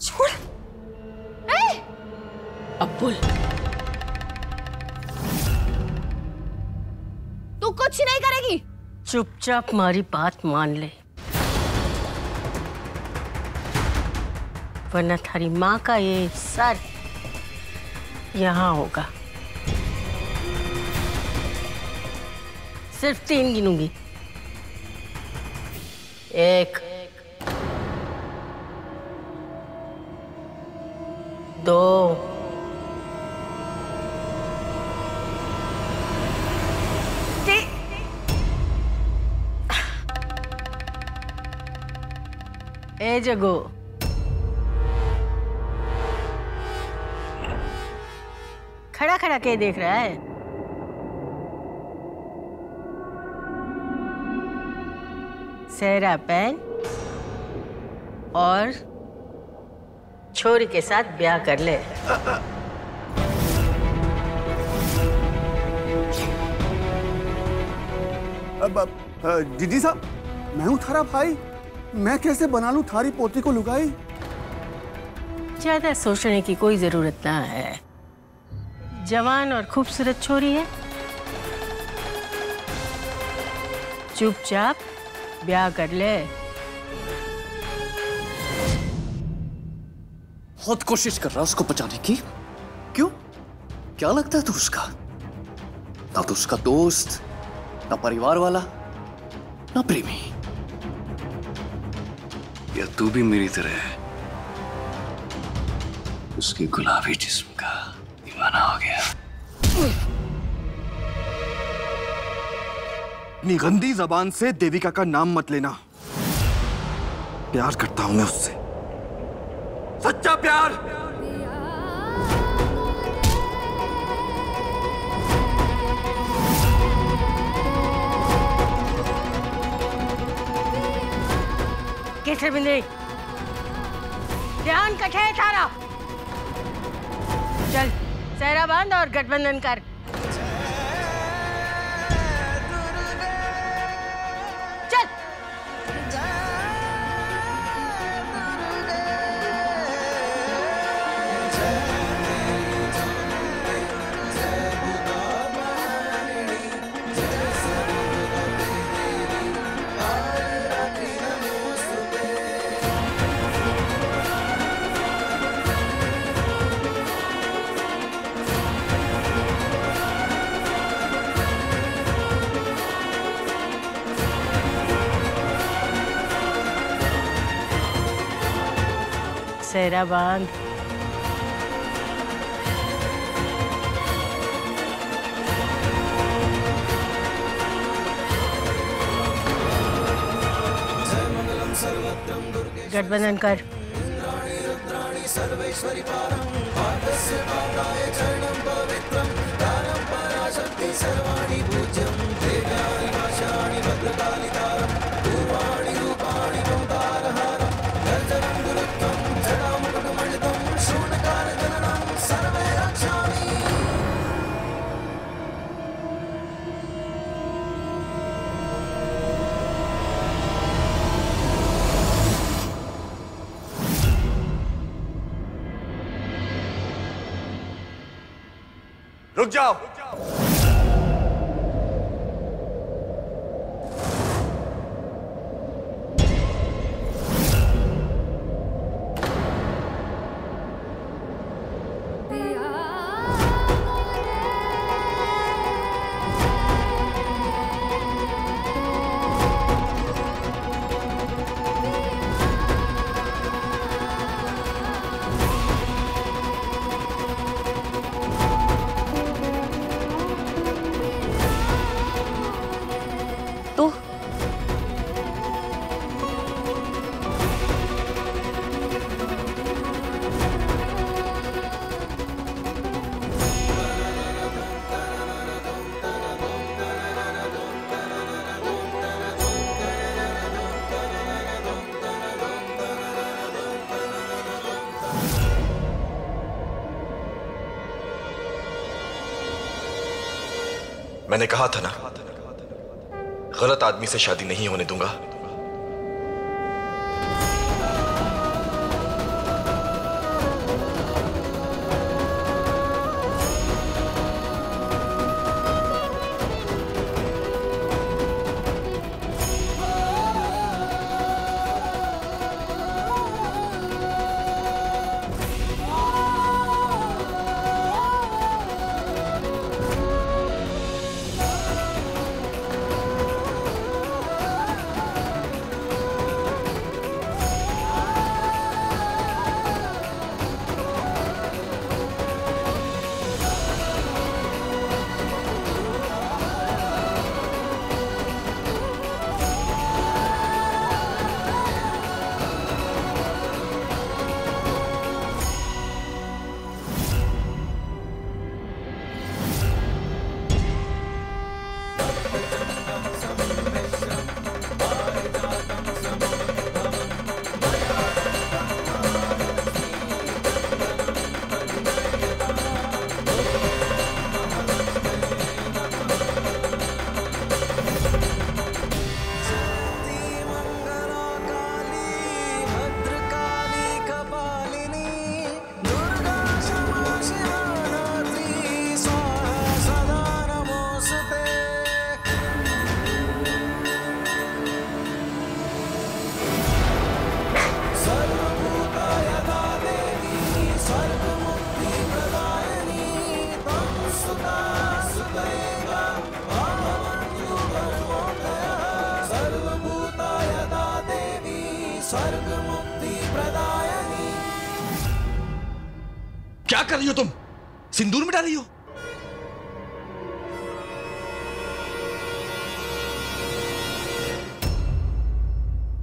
छोड़! अब्बुल। तू कुछ नहीं करेगी। चुपचाप मारी बात मान ले। वरना थारी माँ का ये सर यहाँ होगा। सिर्फ़ तीन गिनूँगी। एक दो। ए जगो। खड़ा खड़ा के देख रहा है। सहरा पहन और छोरी के साथ ब्याह कर ले। अब अब, जीजी साहब मैं हूँ थारा भाई। मैं कैसे बना लूँ थारी पोती को लुगाई? ज़्यादा सोचने की कोई ज़रूरत ना है। जवान और खूबसूरत छोरी है। चुपचाप ब्याह कर ले। बहुत कोशिश कर रहा उसको बचाने की। क्यों? क्या लगता है तू उसका? ना तो उसका दोस्त ना परिवार वाला ना प्रेमी। या तू भी मेरी तरह है? उसके गुलाबी जिस्म का दीवाना हो गया। अपनी गंदी जबान से देविका का नाम मत लेना। प्यार करता हूँ मैं उससे। प्यार। कैसे बिंदे ध्यान कठे सारा। चल सहरा बाँध और गठबंधन कर। सहरा बाँध। गठबंधन कर। जाओ मैंने कहा था ना गलत आदमी से शादी नहीं होने दूँगा।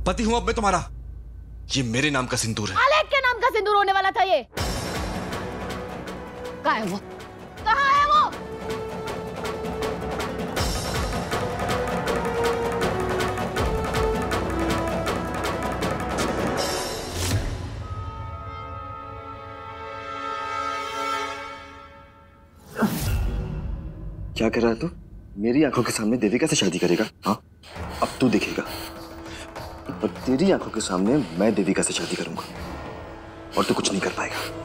पति हूँ अब मैं तुम्हारा। ये मेरे नाम का सिंदूर है। अलेख के नाम का सिंदूर होने वाला था ये। कहा है वो? कहा है वो? क्या कर रहा है तू? मेरी आँखों के सामने देविका से शादी करेगा हाँ? अब तू देखेगा। और तेरी आँखों के सामने मैं देविका से शादी करूँगा। और तू कुछ नहीं कर पाएगा।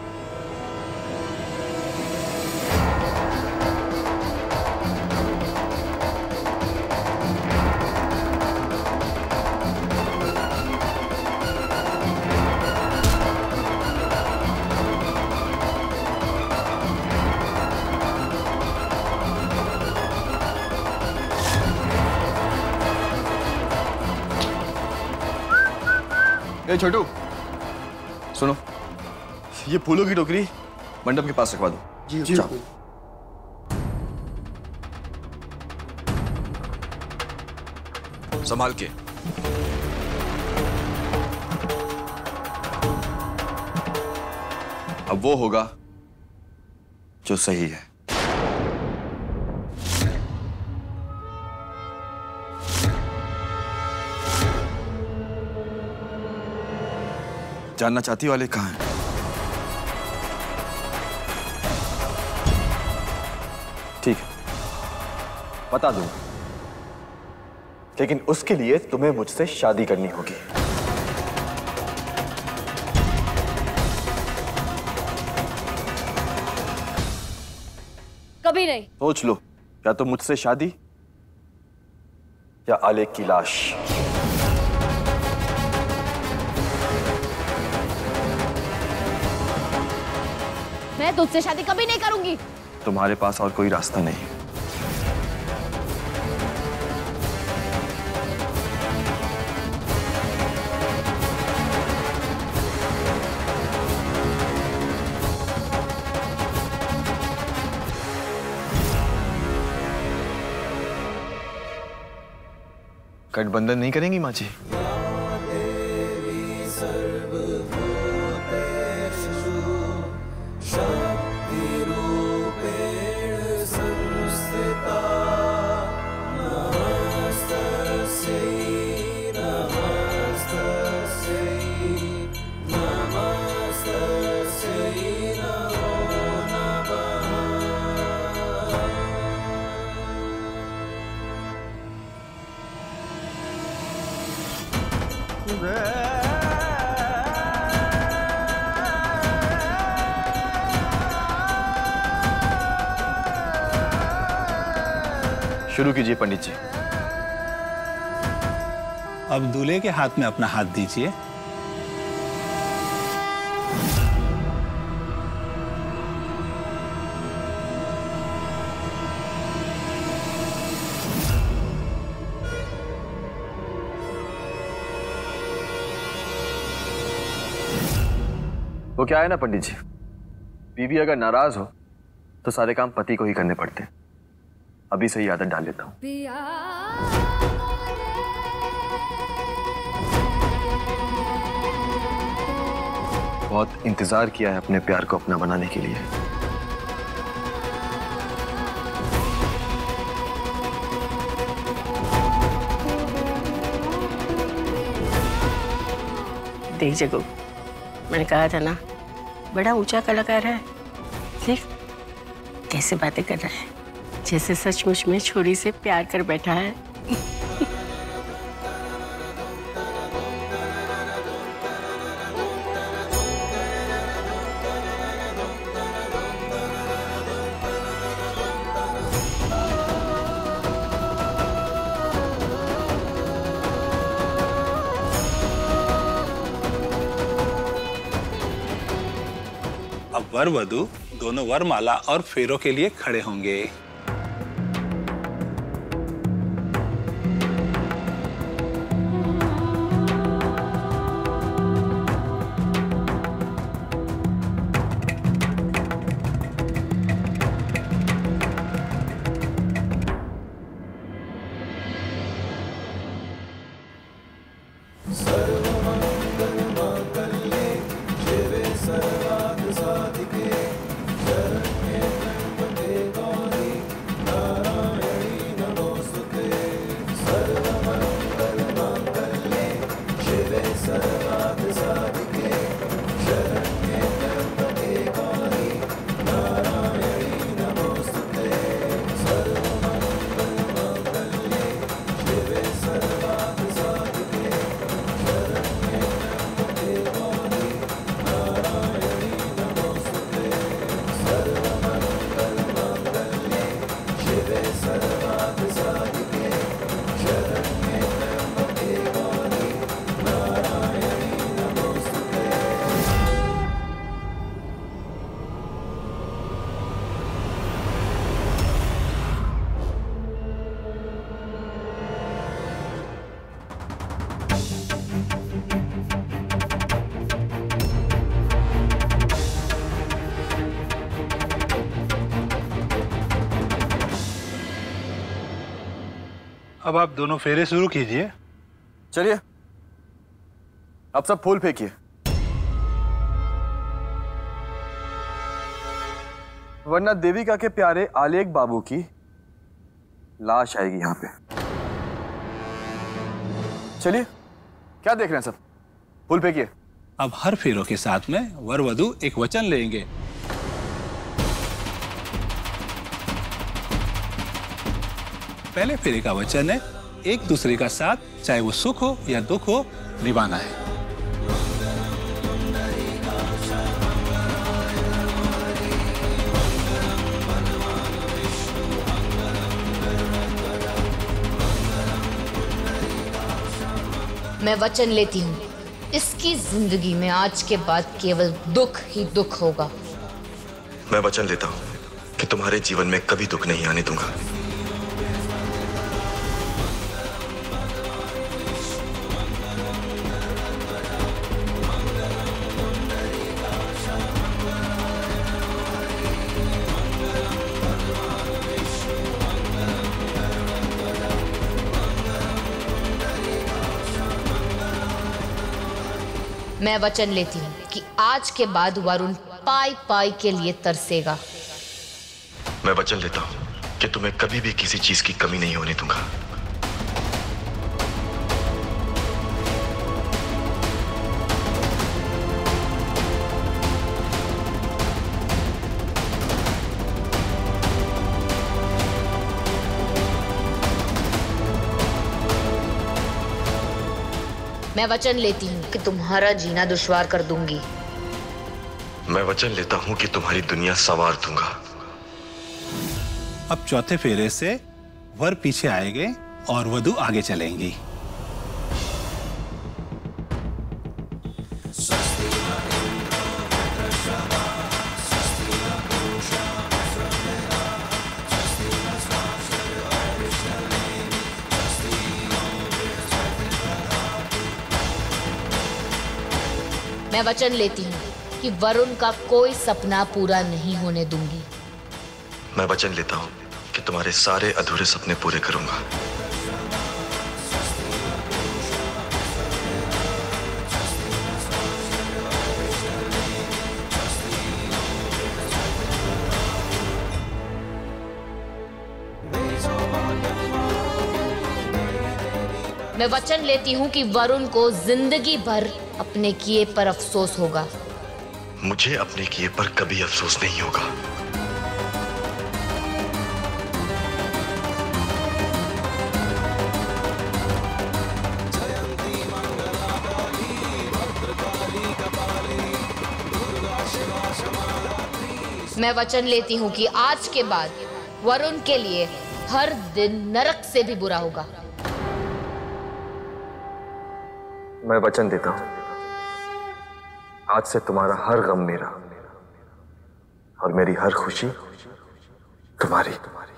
छोटू। सुनो। ये फूलों की टोकरी मंडप के पास रखवा दो। जी जी संभाल के। अब वो होगा जो सही है। जानना चाहती वाले कहाँ हैं? ठीक है। बता दूँगा लेकिन उसके लिए तुम्हें मुझसे शादी करनी होगी। कभी नहीं। सोच लो। या तो मुझसे शादी या आलेख की लाश। मैं तुझसे शादी कभी नहीं करूँगी। तुम्हारे पास और कोई रास्ता नहीं। गठबंधन नहीं करेंगी माँ जी? शुरू कीजिए पंडित जी। अब दूल्हे के हाथ में अपना हाथ दीजिए। वो क्या है ना पंडित जी? बीवी अगर नाराज़ हो तो सारे काम पति को ही करने पड़ते। हैं अभी से ही आदत डाल लेता हूँ। बहुत इंतज़ार किया है अपने प्यार को अपना बनाने के लिए। देख जगो मैंने कहा था ना बड़ा ऊँचा कलाकार है देख कैसे बातें कर रहा है। जैसे सचमुच में छोरी से प्यार कर बैठा है। वर वधु, दोनों वरमाला और फेरों के लिए खड़े होंगे। अब आप दोनों फेरे शुरू कीजिए। चलिए। अब सब फूल फेंकिए। वरना देविका के प्यारे आलेख बाबू की लाश आएगी यहाँ पे। चलिए क्या देख रहे हैं सब? फूल फेंकिए। अब हर फेरों के साथ में वर वधु एक वचन लेंगे। पहले फेरे का वचन है एक दूसरे का साथ चाहे वो सुख हो या दुख हो निभाना है। मैं वचन लेती हूँ इसकी ज़िंदगी में आज के बाद केवल दुख ही दुख होगा। मैं वचन लेता हूँ कि तुम्हारे जीवन में कभी दुख नहीं आने दूँगा। मैं वचन लेती हूँ कि आज के बाद वरुण पाई पाई के लिए तरसेगा। मैं वचन लेता हूँ कि तुम्हें कभी भी किसी चीज़ की कमी नहीं होने दूँगा। मैं वचन लेती हूँ कि तुम्हारा जीना दुश्वार कर दूँगी। मैं वचन लेता हूँ कि तुम्हारी दुनिया सवार दूँगा। अब चौथे फेरे से वर पीछे आएँगे और वधु आगे चलेंगी। मैं वचन लेती हूँ कि वरुण का कोई सपना पूरा नहीं होने दूँगी। मैं वचन लेता हूँ कि तुम्हारे सारे अधूरे सपने पूरे करूँगा। मैं वचन लेती हूँ कि वरुण को ज़िंदगी भर अपने किए पर अफसोस होगा। मुझे अपने किए पर कभी अफसोस नहीं होगा। मैं वचन लेती हूँ कि आज के बाद वरुण के लिए हर दिन नरक से भी बुरा होगा। मैं वचन देता हूँ। आज से तुम्हारा हर गम मेरा। और मेरी हर खुशी तुम्हारी। तुम्हारी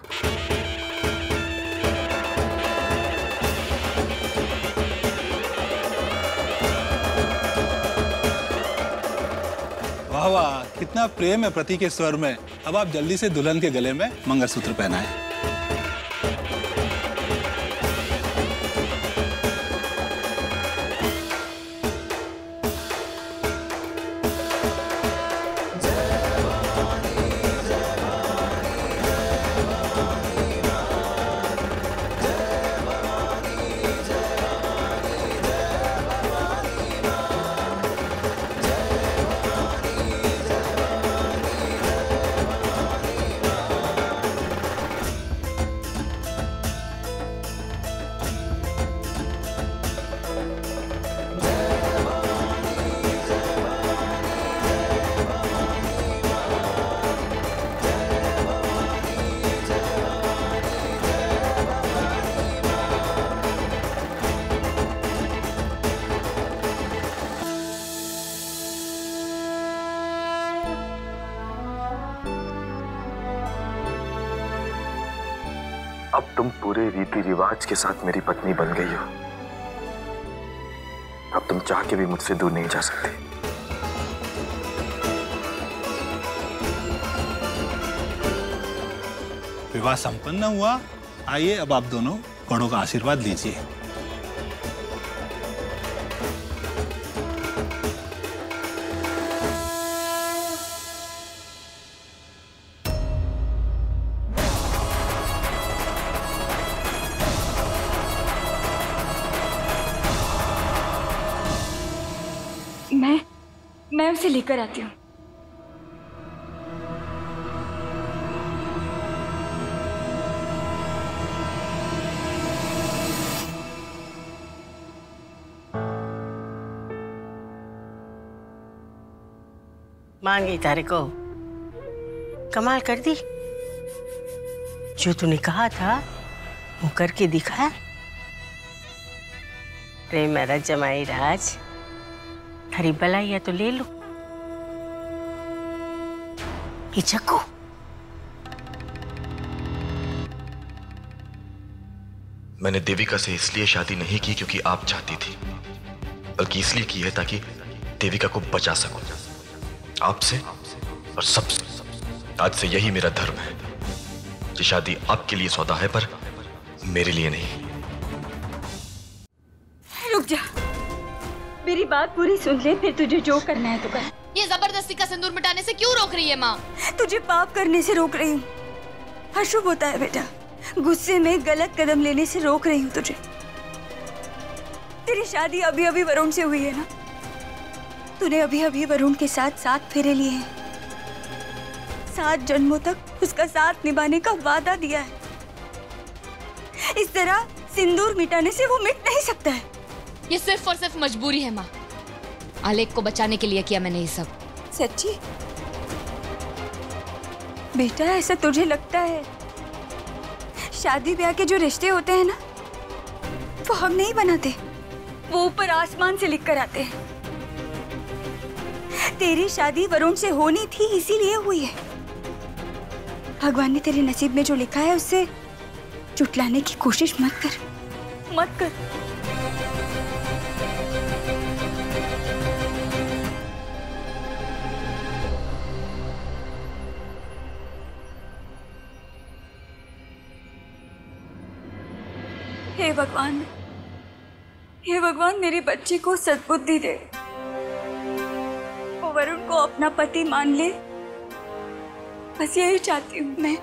वाह वाह, कितना प्रेम है प्रति के स्वर में। अब आप जल्दी से दुल्हन के गले में मंगलसूत्र पहनाएँ। पूरे रीति रिवाज के साथ मेरी पत्नी बन गई हो। अब तुम चाह के भी मुझसे दूर नहीं जा सकते। विवाह संपन्न हुआ। आइए अब आप दोनों बड़ों का आशीर्वाद लीजिए। लेकर आती हूँ। मान गई तारे को। कमाल कर दी। जो तूने कहा था, वो करके दिखाया रे मेरा जमाई राज, हरी बलाई तो ले लो। ये चक्कू मैंने देविका से इसलिए शादी नहीं की क्योंकि आप चाहती थी बल्कि इसलिए की है ताकि देविका को बचा सकूँ। आपसे और सबसे। आज से यही मेरा धर्म है कि शादी आपके लिए सौदा है पर मेरे लिए नहीं। रुक जा। मेरी बात पूरी सुन ले फिर तुझे जो करना है तो कर। ये ज़बरदस्ती का सिंदूर मिटाने से क्यों रोक रही है माँ? तुझे पाप करने से रोक रही हूँ। अशुभ होता है बेटा। गुस्से में गलत कदम लेने से रोक रही हूँ तुझे। तेरी शादी अभी अभी वरुण से हुई है ना? तूने अभी अभी वरुण के साथ सात फेरे लिए हैं। सात जन्मों तक उसका साथ निभाने का वादा दिया है। इस तरह सिंदूर मिटाने से वो मिट नहीं सकता है। ये सिर्फ़ और सिर्फ़ मजबूरी है माँ। आलेख को बचाने के लिए किया मैंने ये सब। सच्ची? बेटा, ऐसा तुझे लगता है? शादी ब्याह के जो रिश्ते होते हैं ना, वो हम नहीं बनाते। वो ऊपर आसमान से लिख कर आते हैं। तेरी शादी वरुण से होनी थी, इसीलिए हुई है। भगवान ने तेरे नसीब में जो लिखा है, उससे चुटलाने की कोशिश मत कर। मत कर। हे भगवान। हे भगवान, मेरे बच्चे को सद्बुद्धि दे। वो वरुण को अपना पति मान ले। बस यही चाहती हूँ मैं।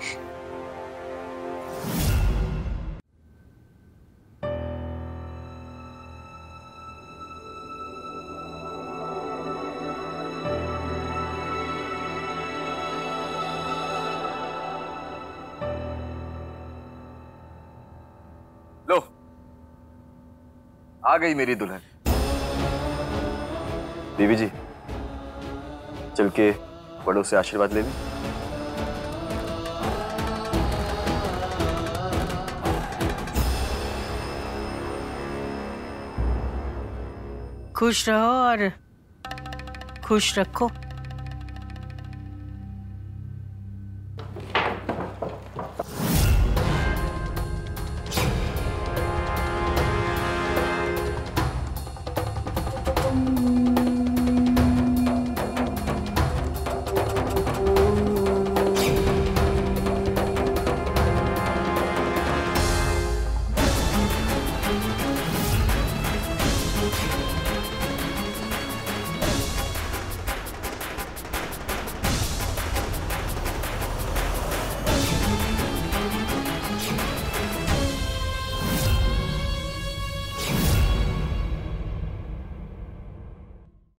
आ गई मेरी दुल्हन। देवी जी, चल के बड़ों से आशीर्वाद ले ली। खुश रहो और खुश रखो।